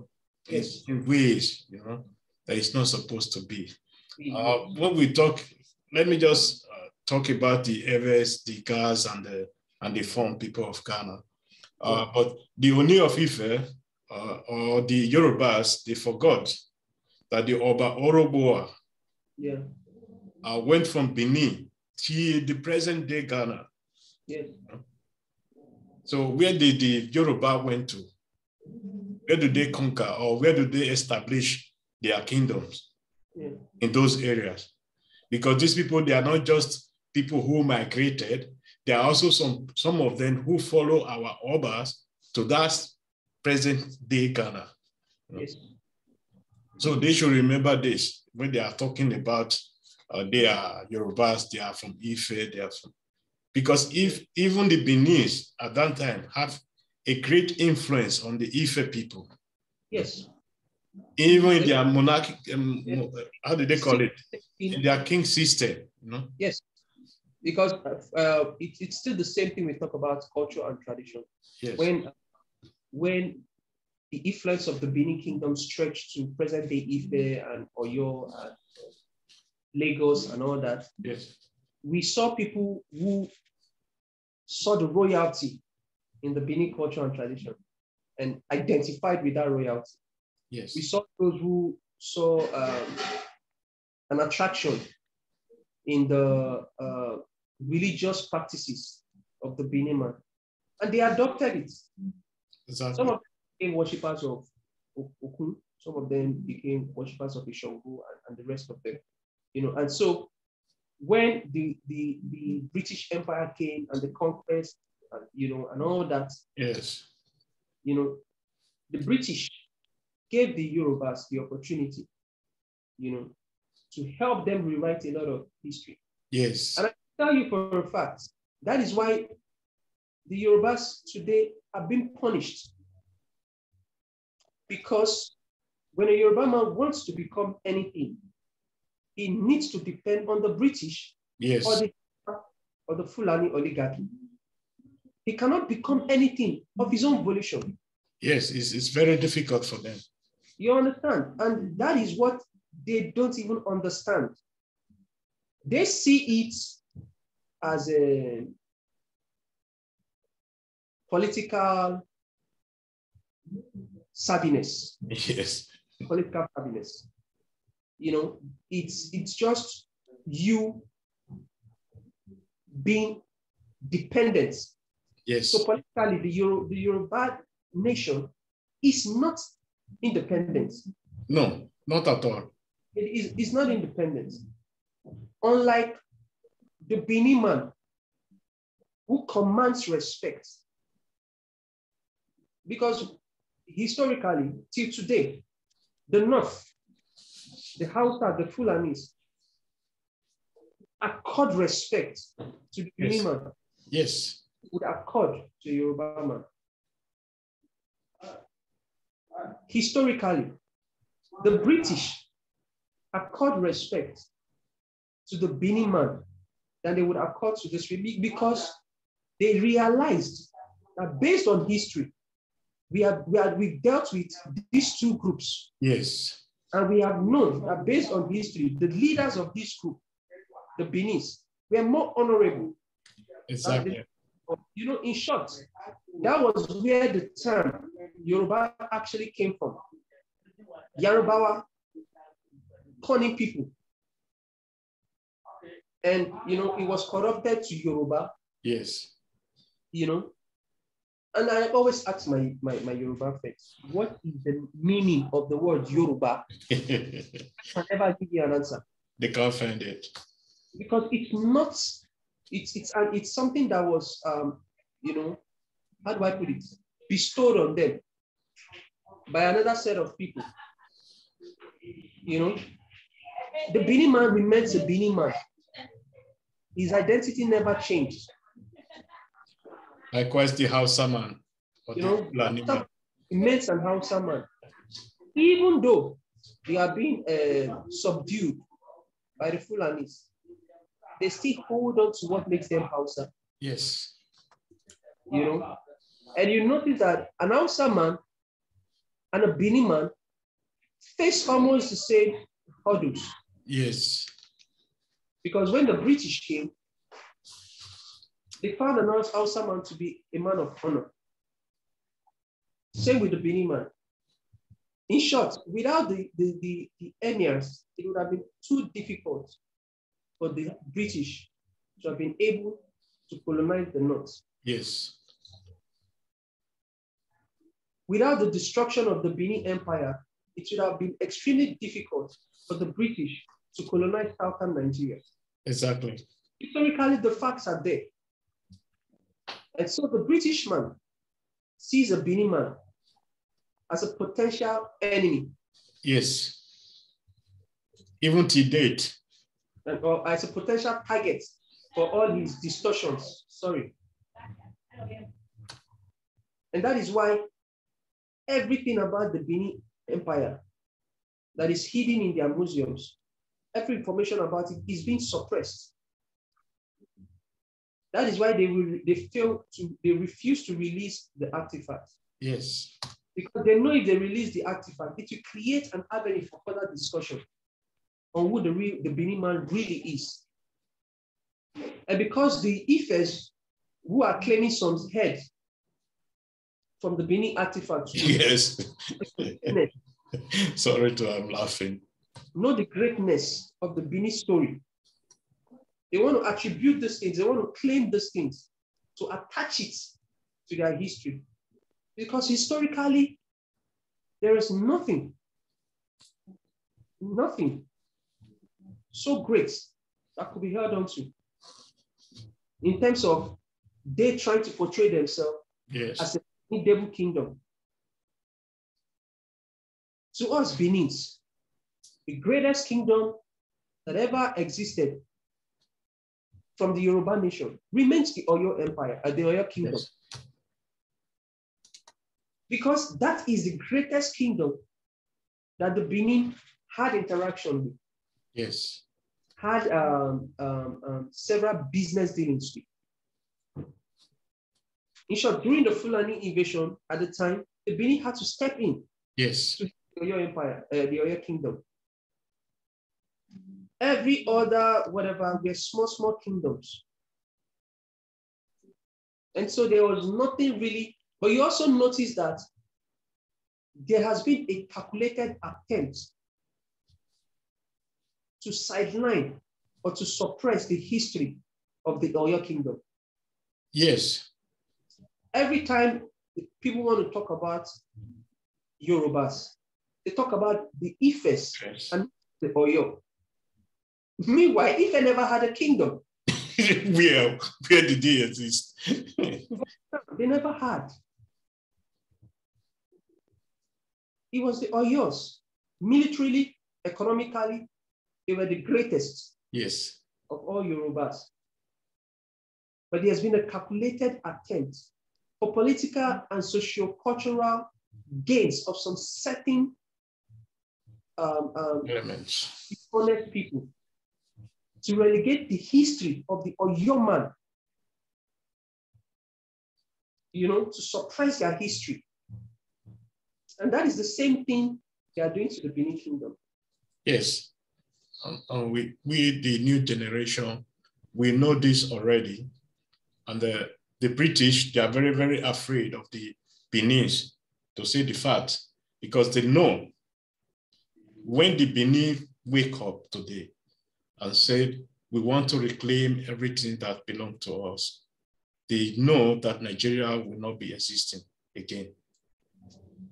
in- Yes. in ways, you know, that it's not supposed to be. We- Uh, when we talk, let me just uh, talk about the Ewes, the Gas, and the and the Fon people of Ghana. Uh, but the Oni of Ife uh, or the Yorubas, they forgot that the Oba Orhogbua yeah, uh, went from Benin to the present day Ghana. yes, So where did the Yoruba went to? Where do they conquer or where do they establish their kingdoms? yeah, in those areas. Because these people, they are not just people who migrated, there are also some, some of them who follow our Obas to that present day Ghana. yes, So they should remember this when they are talking about uh, they are Yorubas, they are from Ife, they are from, because if even the Beninese at that time have a great influence on the Ife people, yes. even in their monarchic, um, how do they call it? In their king system, you know? Yes, because uh, it, it's still the same thing we talk about culture and tradition. Yes. When when the influence of the Benin Kingdom stretched to present day Ife and Oyo and uh, Lagos and all that, yes. we saw people who saw the royalty in the Benin culture and tradition and identified with that royalty. Yes. We saw those who saw um, an attraction in the uh, religious practices of the Benin man, and they adopted it. Exactly. Some of them became worshippers of Okun, some of them became worshippers of Ishangu, and, and the rest of them. You know, and so when the, the, the British Empire came and the conquest, and, you know, and all that, yes. you know, the British gave the Yorubas the opportunity, you know, to help them rewrite a lot of history. Yes. And I tell you for a fact, that is why the Yorubas today have been punished. Because when a Yoruba man wants to become anything, he needs to depend on the British Yes. or the, or the Fulani oligarchy. He cannot become anything of his own volition. Yes. It's, it's very difficult for them. You understand? And that is what they don't even understand. They see it as a political savviness, Yes. political savviness. You know, it's it's just you being dependent. Yes. So politically, the Euro, the Yoruba nation is not independent. No, not at all. It is it's not independent. Unlike the Bini man who commands respect. Because historically, till today, the North, the Hausa, the Fulanis, accord respect to the Yes. man, Yes. would accord to Yoruba man. Uh, uh, historically, the British accord respect to the Bini man than they would accord to this be- because they realized that based on history, we have we have we've dealt with these two groups, Yes. and we have known that based on history, the leaders of this group, the Benis, were more honorable Exactly. you know, in short, that was where the term Yoruba actually came from. Yarubawa, cunning people. And, you know, it was corrupted to Yoruba, Yes. you know. And I always ask my, my, my Yoruba friends, what is the meaning of the word Yoruba? <laughs> I can never give you an answer. They can't find it. because it's not it's it's and it's something that was um you know how do i put it bestowed on them by another set of people you know the Bini man remains a Bini man his identity never changed Likewise, the Hausa man. Or You the know, Fulani man. he remains an Hausa man even though they are being uh, subdued by the Fulanis they still hold on to what makes them Hausa Yes. you know. And you notice that an Hausa man and a Bini man face almost the same hurdles. Yes. Because when the British came, they found an Hausa man to be a man of honor. Same with the Bini man. In short, without the, the, the, the emirs, it would have been too difficult for the British to have been able to colonize the North. Yes. Without the destruction of the Benin Empire, it would have been extremely difficult for the British to colonize southern Nigeria. Exactly. Historically, the facts are there. And so the British man sees a Benin man as a potential enemy Yes. Even to date. and, or as a potential target for all his distortions. Sorry. And that is why everything about the Benin Empire that is hidden in their museums, every information about it is being suppressed. That is why they will they fail to they refuse to release the artifact Yes. because they know if they release the artifact, it will create an avenue for further discussion on who the real the Benin man really is. And because the Ifes who are claiming some head from the Benin artifact <laughs> Yes. <laughs> Sorry to I'm laughing. know the greatness of the Benin story. They want to attribute these things, they want to claim these things, to attach it to their history. Because historically, there is nothing, nothing so great that could be held onto in terms of they trying to portray themselves Yes. as a devil kingdom. To us, Benin, the greatest kingdom that ever existed from the Yoruba nation remains the Oyo Empire, uh, the Oyo Kingdom. Yes. Because that is the greatest kingdom that the Benin had interaction with. Yes. Had um, um, um, several business dealings with. In short, during the Fulani invasion at the time, the Benin had to step in. Yes. To the Oyo Empire, uh, the Oyo Kingdom. Every other, whatever, were small, small kingdoms. And so there was nothing really, but you also notice that there has been a calculated attempt to sideline or to suppress the history of the Oyo kingdom. Yes. Every time people want to talk about Yorubas, they talk about the Ifes yes. and the Oyo. Meanwhile, Ife never had a kingdom. <laughs> where, where did they exist? <laughs> they never had. It was the Oyos. Militarily, economically, they were the greatest yes. of all Yorubas. But there has been a calculated attempt for political and socio-cultural gains of some certain um, um, elements, people to relegate the history of the Oyo man, you know, to suppress their history. And that is the same thing they are doing to the Benin Kingdom. Yes. Um, um, we, we, the new generation, we know this already. And the, the British, they are very, very afraid of the Benin's, to say the fact, because they know when the Benin wake up today, and said, we want to reclaim everything that belongs to us. They know that Nigeria will not be existing again.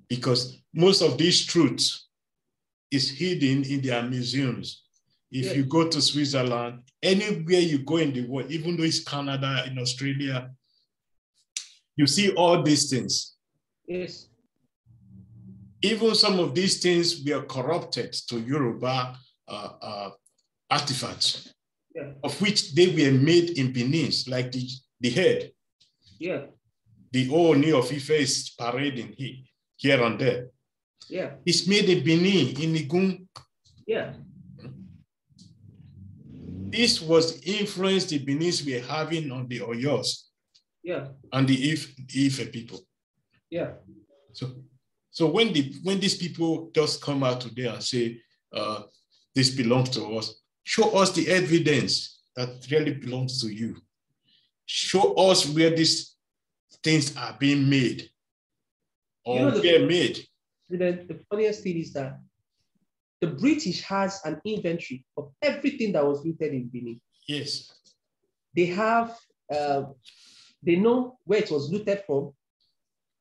Because most of these truths is hidden in their museums. If yes. you go to Switzerland, anywhere you go in the world, even though it's Canada, in Australia, you see all these things. Yes. Even some of these things were corrupted to Yoruba uh, uh, artifacts, yeah. of which they were made in Benin, like the, the head. Yeah. The Ooni of Ife is parading here, here and there. Yeah. It's made in Benin, in Igun. Yeah. This was the influence the Benis were having on the Oyos. Yeah. And the Ife, Ife people. Yeah. So, so when the when these people just come out today and say uh, this belongs to us, Show us the evidence that really belongs to you. Show us where these things are being made or you know, the, made. The, the funniest thing is that the British has an inventory of everything that was looted in Benin. Yes. They have, uh, they know where it was looted from,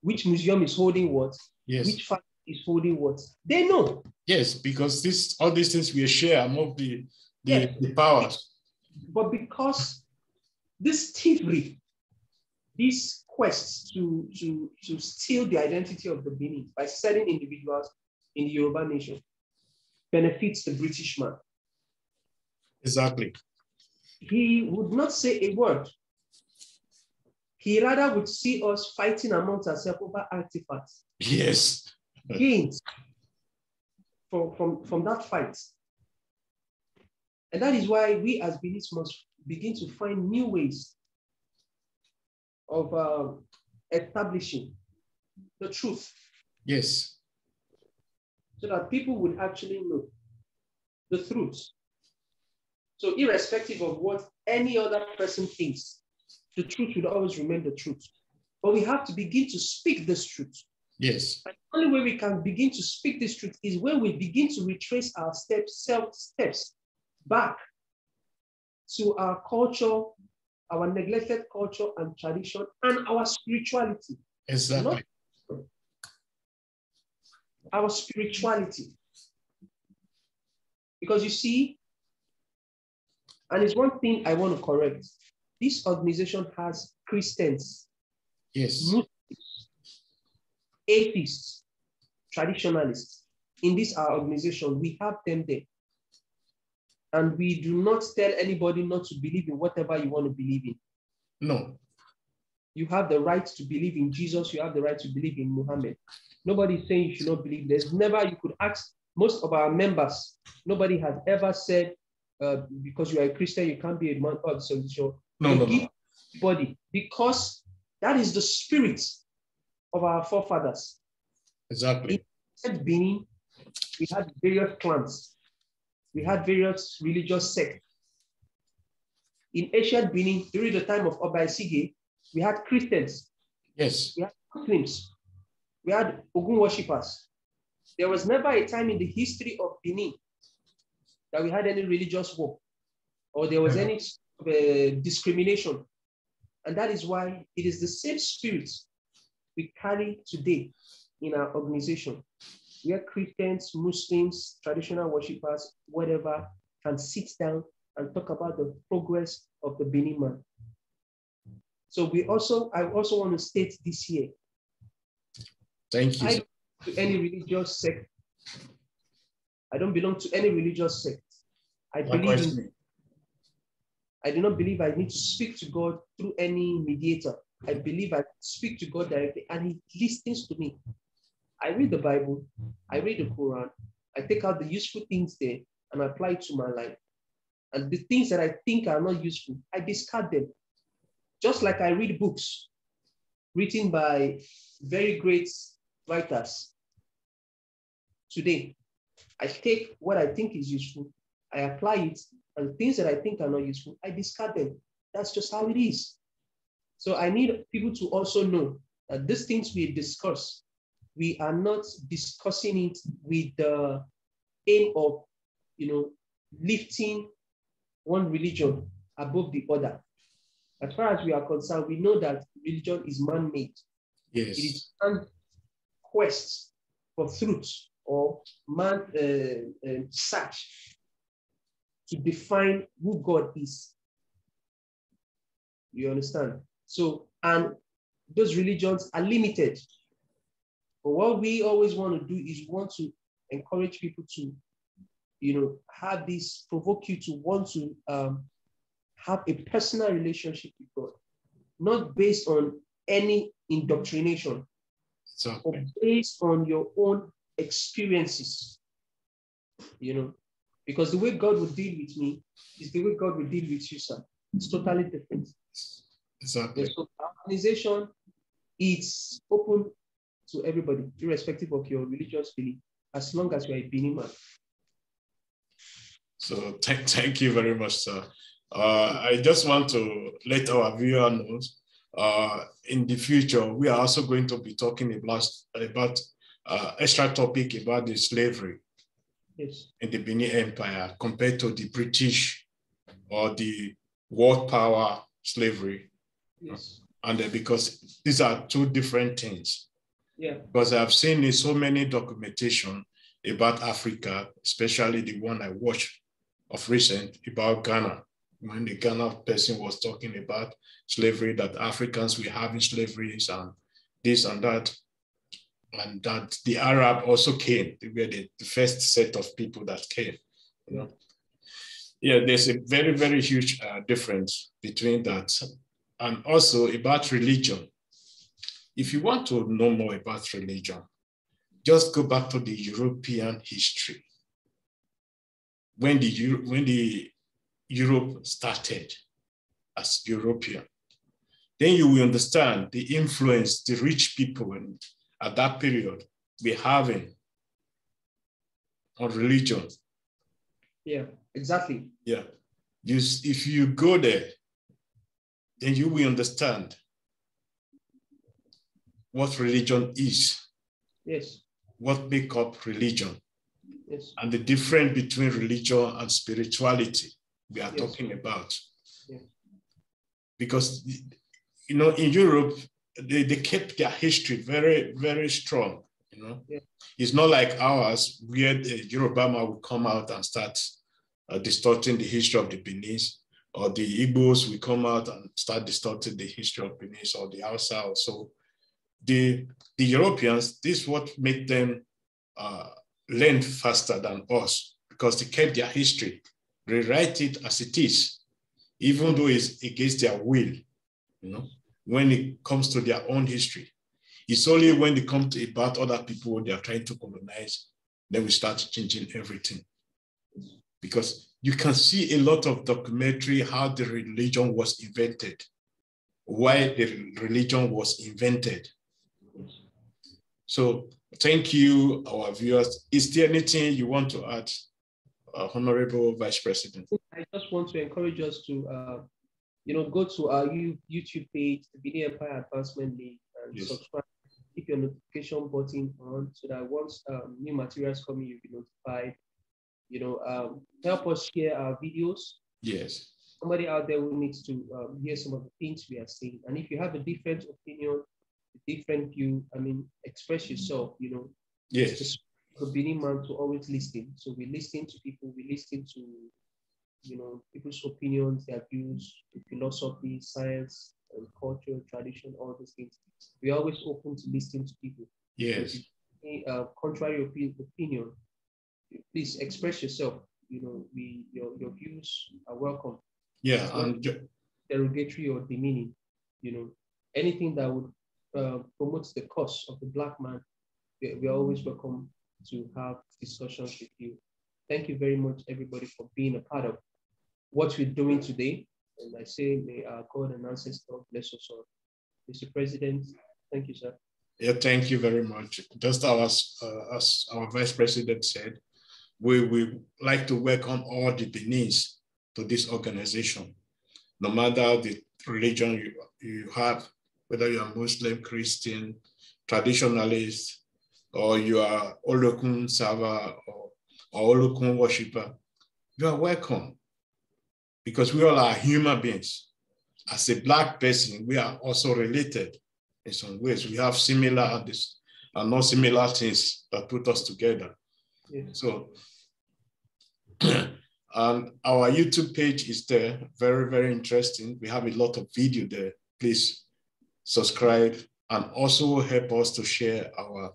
which museum is holding what, yes. which factory is holding what. They know. Yes, because this all these things we share among the the, yeah. the powers. But because this thievery, this quest to, to, to steal the identity of the Benin by selling individuals in the Yoruba nation benefits the British man. Exactly. He would not say a word. He rather would see us fighting amongst ourselves over artifacts. Yes. Gains from, from, from that fight. And that is why we as believers must begin to find new ways of uh, establishing the truth. Yes. So that people would actually know the truth. So, irrespective of what any other person thinks, the truth will always remain the truth. But we have to begin to speak this truth. Yes. And the only way we can begin to speak this truth is when we begin to retrace our steps, self steps back to our culture, our neglected culture and tradition, and our spirituality. Exactly. Not our spirituality. Because you see, and it's one thing I want to correct. This organization has Christians, yes, Muslims, atheists, traditionalists. in this our organization, we have them there. And we do not tell anybody not to believe in whatever you want to believe in. No. You have the right to believe in Jesus. You have the right to believe in Muhammad. Nobody is saying you should not believe. There's never, you could ask most of our members, nobody has ever said, uh, because you are a Christian, you can't be a man of solution. No, no, no. Body, because that is the spirit of our forefathers. Exactly. In Benin, we had various clans. We had various religious sects. In ancient Benin, during the time of Oba Esigie, we had Christians. Yes. We had Muslims. We had Ogun worshippers. There was never a time in the history of Benin that we had any religious war or there was any uh, discrimination. And that is why it is the same spirit we carry today in our organization, where Christians, Muslims, traditional worshippers, whatever, can sit down and talk about the progress of the Benin man. So we also, I also want to state this here. Thank you. I don't to any religious sect. I don't belong to any religious sect. I believe in, I do not believe I need to speak to God through any mediator. I believe I speak to God directly and He listens to me. I read the mm. Bible, I read the mm. Quran, I take out the useful things there and apply it to my life. And the things that I think are not useful, I discard them. Just like I read books written by very great writers. Today, I take what I think is useful, I apply it, and things that I think are not useful, I discard them. That's just how it is. So I need people to also know that these things we discuss, we are not discussing it with the aim of, you know, lifting one religion above the other. As far as we are concerned, we know that religion is man-made. Yes. It is man quest for truth or man uh, uh, search to define who God is. You understand? So, and those religions are limited. But what we always want to do is want to encourage people to, you know, have this, provoke you to want to um, have a personal relationship with God, not based on any indoctrination, Exactly. based on your own experiences. You know, because the way God would deal with me is the way God will deal with you, sir. It's totally different. Exactly. So organization it's open to everybody, irrespective of your religious belief, as long as you're a Benin man. So thank, thank you very much, sir. Uh, I just want to let our viewer know uh, in the future, we are also going to be talking about, about uh, extra topic about the slavery yes. in the Benin Empire compared to the British or the world power slavery. Yes. And uh, because these are two different things. Yeah. Because I've seen in so many documentation about Africa, especially the one I watched of recent about Ghana when the Ghana person was talking about slavery, that Africans were having slaveries and this and that, and that the Arab also came. They were the, the first set of people that came. You know, yeah, there's a very very huge uh, difference between that, and also about religion. If you want to know more about religion, just go back to the European history. When the when the Europe started as European. Then you will understand the influence the rich people in, at that period were having on religion. Yeah, exactly. Yeah. You, if you go there, then you will understand what religion is. Yes. What make up religion. Yes. And the difference between religion and spirituality we are yes. talking about. Yeah. Because, you know, in Europe, they, they kept their history very, very strong. You know, yeah. it's not like ours where the Yorubama will come out and start uh, distorting the history of the Benin, or the Igbos will come out and start distorting the history of Benin or the Hausa or so. The, the Europeans, this is what made them uh, learned faster than us because they kept their history, rewrite it as it is, even though it's against their will, you know, when it comes to their own history. It's only when they come to about other people they are trying to colonize, then we start changing everything. Because you can see a lot of documentary how the religion was invented, why the religion was invented. So thank you, our viewers. Is there anything you want to add, uh, Honorable Vice President? I just want to encourage us to, uh, you know, go to our YouTube page, the Benin Empire Advancement League, and yes. subscribe. Keep your notification button on so that once um, new materials come in, you'll be notified. You know, um, help us share our videos. Yes. Somebody out there who needs to um, hear some of the things we are saying. And if you have a different opinion, different view. I mean, express yourself, you know. Yes. It's a Benin man to always listen. So we listen to people, we listen to, you know, people's opinions, their views, philosophy, science, and culture, tradition, all those things. We're always open to listening to people. Yes. Any, uh, contrary opinion, please express yourself. You know, we your, your views are welcome. Yeah, derogatory or demeaning. You know, anything that would uh, promotes the cause of the black man, we, we are always welcome to have discussions with you. Thank you very much, everybody, for being a part of what we're doing today. And I say, may our God and ancestor bless us all. Mr. President, thank you, sir. Yeah, thank you very much. Just as, uh, as our Vice President said, we we like to welcome all the Beninese to this organization, no matter the religion you, you have, whether you are Muslim, Christian, traditionalist, or you are Olokun server or, or Olokun worshiper, you are welcome because we all are human beings. As a black person, we are also related in some ways. We have similar and not similar things that put us together. Yeah. So, <clears throat> and our YouTube page is there, very, very interesting. We have a lot of video there. Please subscribe, and also help us to share our,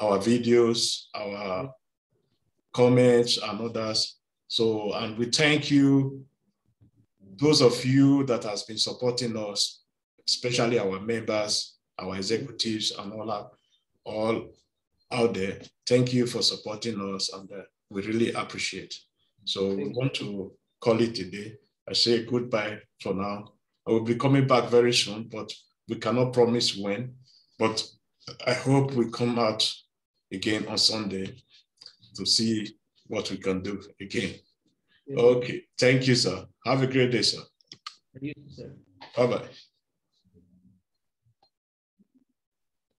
our videos, our comments and others. So, and we thank you, those of you that has been supporting us, especially our members, our executives and all, our, all out there. Thank you for supporting us and uh, we really appreciate. So we want to call it a day. I say goodbye for now. I will be coming back very soon, but we cannot promise when. But I hope we come out again on Sunday to see what we can do again. Okay. Thank you, sir. Have a great day, sir. You, sir. Bye bye.